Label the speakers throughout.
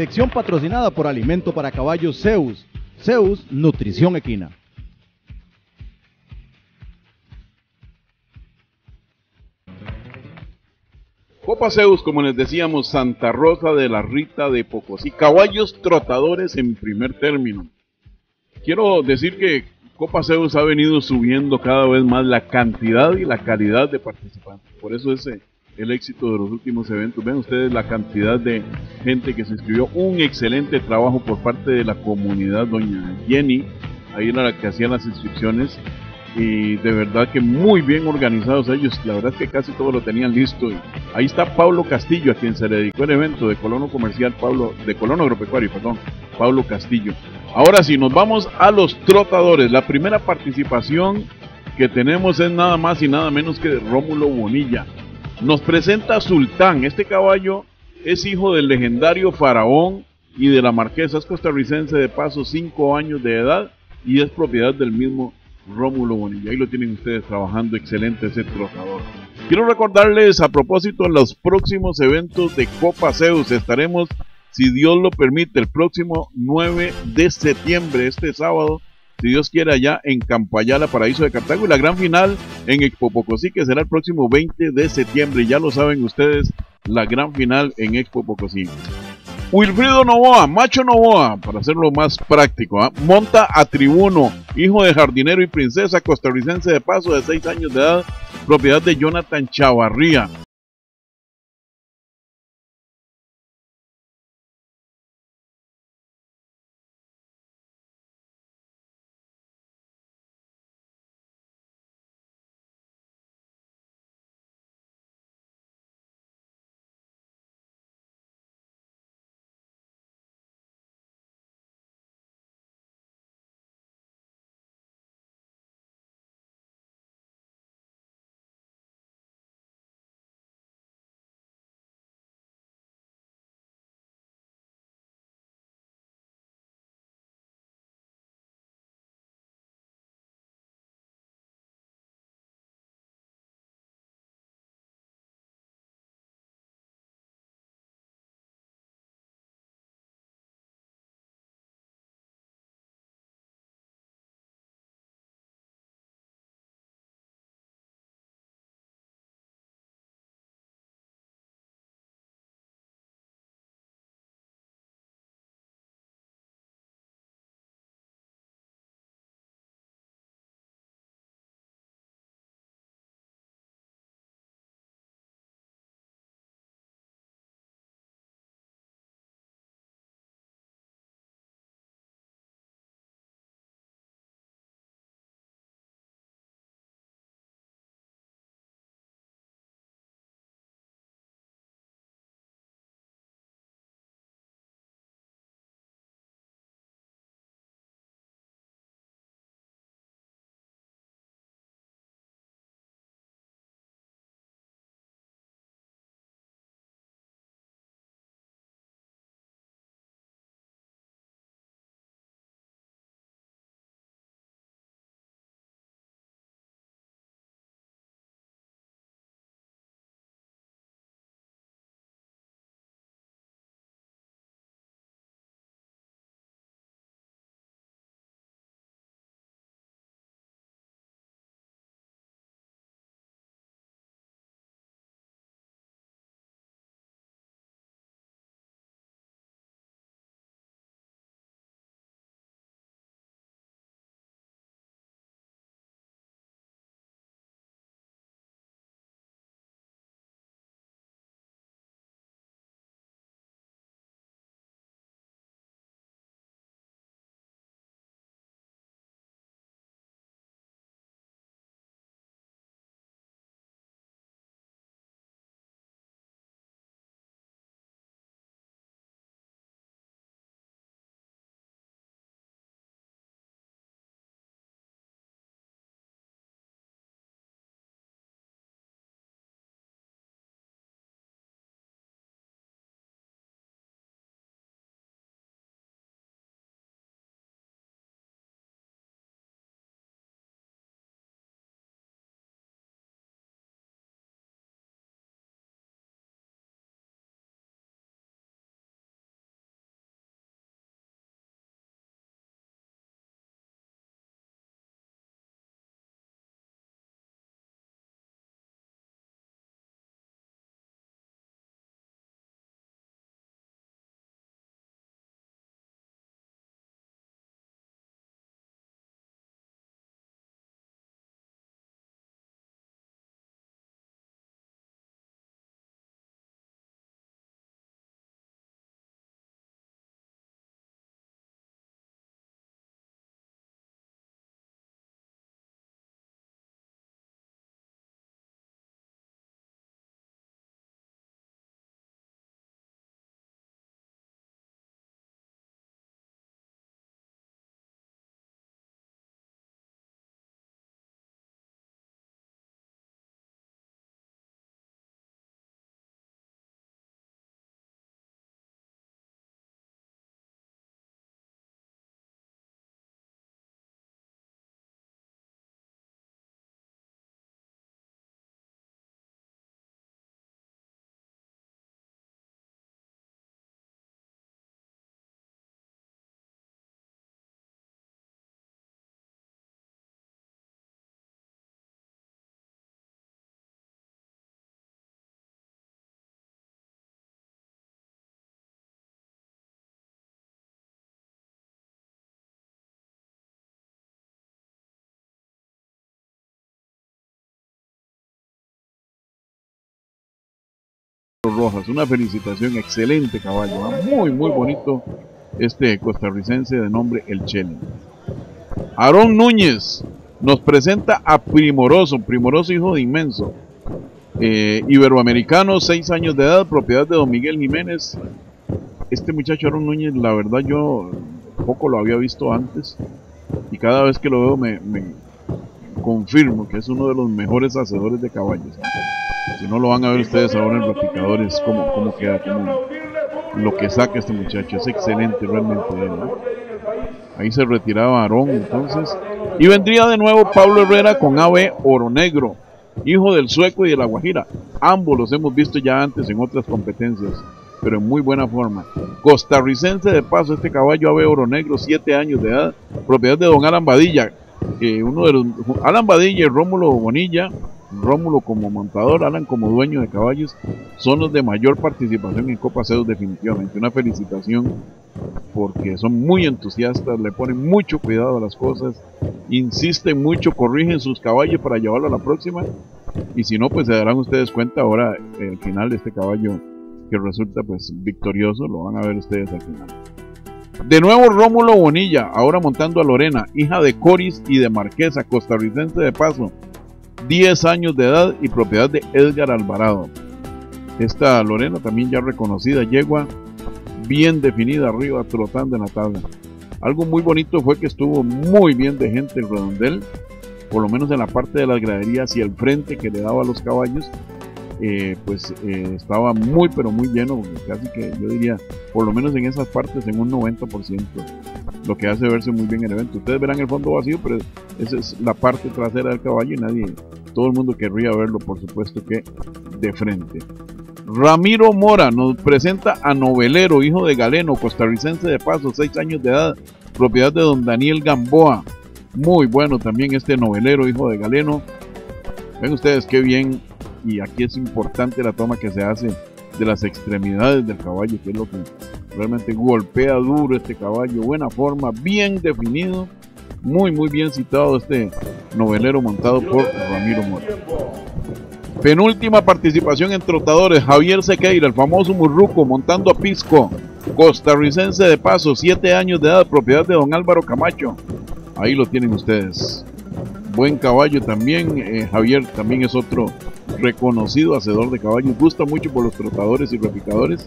Speaker 1: Sección patrocinada por Alimento para Caballos Zeus. Zeus Nutrición Equina.
Speaker 2: Copa Zeus, como les decíamos, Santa Rosa de la Rita de Pocosí. Caballos trotadores en primer término. Quiero decir que Copa Zeus ha venido subiendo cada vez más la cantidad y la calidad de participantes. Por eso es eh, el éxito de los últimos eventos. Ven ustedes la cantidad de gente que se inscribió. Un excelente trabajo por parte de la comunidad, doña Jenny. Ahí era la que hacía las inscripciones y de verdad que muy bien organizados ellos. La verdad que casi todo lo tenían listo. Ahí está Pablo Castillo, a quien se le dedicó el evento de Colono Comercial, Pablo, de Colono Agropecuario, perdón, Pablo Castillo. Ahora sí, nos vamos a los trotadores. La primera participación que tenemos es nada más y nada menos que de Rómulo Bonilla. Nos presenta Sultán. Este caballo es hijo del legendario faraón y de la marquesa, es costarricense de paso, 5 años de edad y es propiedad del mismo Rómulo Bonilla. Ahí lo tienen ustedes trabajando excelente ese. Quiero recordarles a propósito los próximos eventos de Copa Zeus. Estaremos, si Dios lo permite, el próximo 9 de septiembre, este sábado, si Dios quiere, allá en Campayala, Paraíso de Cartago. Y la gran final en Expo Pocosí, que será el próximo 20 de septiembre. Ya lo saben ustedes, la gran final en Expo Pocosí. Wilfrido Novoa, Macho Novoa, para hacerlo más práctico, ¿ah? monta a Tribuno, hijo de jardinero y princesa costarricense de paso de 6 años de edad, propiedad de Jonathan Chavarría. Rojas. Una felicitación, excelente caballo, muy, muy bonito este costarricense de nombre El Chele. Aarón Núñez nos presenta a Primoroso, Primoroso hijo de Inmenso. Eh, iberoamericano, 6 años de edad, propiedad de Don Miguel Jiménez. Este muchacho Aarón Núñez, la verdad yo poco lo había visto antes y cada vez que lo veo me, confirmo que es uno de los mejores hacedores de caballos. Si no lo van a ver ustedes ahora en los picadores, cómo, cómo queda, lo que saca este muchacho. Es excelente realmente. Ahí se retiraba Aarón entonces. Y vendría de nuevo Pablo Herrera con Ave Oro Negro, hijo del sueco y de la Guajira. Ambos los hemos visto ya antes en otras competencias, pero en muy buena forma. Costarricense de paso, este caballo Ave Oro Negro, 7 años de edad, propiedad de don Alan Badilla. uno de los, Alan Badilla y Rómulo Bonilla Rómulo como montador, Alan como dueño de caballos, son los de mayor participación en Copa Cedos definitivamente. Una felicitación porque son muy entusiastas, le ponen mucho cuidado a las cosas, insisten mucho, corrigen sus caballos para llevarlo a la próxima. Y si no, pues se darán ustedes cuenta ahora, el final de este caballo que resulta pues victorioso, lo van a ver ustedes al final. De nuevo Rómulo Bonilla, ahora montando a Lorena, hija de Coris y de Marquesa, costarricense de paso, 10 años de edad y propiedad de Edgar Alvarado. Esta Lorena también ya reconocida, yegua bien definida arriba, trotando en la tabla. Algo muy bonito fue que estuvo muy bien de gente el redondel, por lo menos en la parte de las graderías y el frente que le daba a los caballos, eh, pues eh, estaba muy pero muy lleno, casi que yo diría, por lo menos en esas partes en un 90%, lo que hace verse muy bien el evento. Ustedes verán el fondo vacío, pero esa es la parte trasera del caballo y nadie, todo el mundo querría verlo, por supuesto que de frente. Ramiro Mora nos presenta a Novelero, hijo de Galeno, costarricense de paso, 6 años de edad, propiedad de don Daniel Gamboa. Muy bueno también este novelero, hijo de Galeno. Ven ustedes qué bien y aquí es importante la toma que se hace de las extremidades del caballo, que es lo que realmente golpea duro este caballo, buena forma, bien definido, muy muy bien citado este novelero montado por Ramiro Mora. Penúltima participación en trotadores, Javier Sequeira, el famoso Murruco, montando a Pisco, costarricense de paso, 7 años de edad, propiedad de don Álvaro Camacho. Ahí lo tienen ustedes. Buen caballo también, eh, Javier también es otro reconocido hacedor de caballos, gusta mucho por los trotadores y repicadores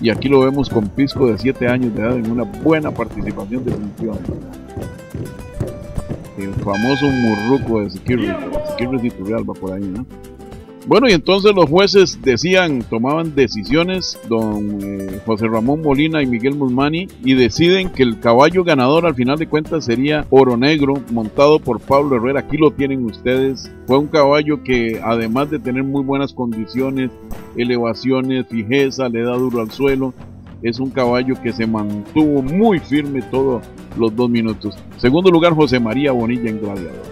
Speaker 2: y aquí lo vemos con Pisco de 7 años de edad en una buena participación definitivamente. El famoso murruco de Security, Security Turrialba por ahí, ¿no? Bueno, y entonces los jueces decían, tomaban decisiones, don eh, José Ramón Molina y Miguel Musmani, y deciden que el caballo ganador al final de cuentas sería Oro Negro, montado por Pablo Herrera. Aquí lo tienen ustedes. Fue un caballo que además de tener muy buenas condiciones, elevaciones, fijeza, le da duro al suelo, es un caballo que se mantuvo muy firme todos los dos minutos. Segundo lugar, José María Bonilla en Gladiador.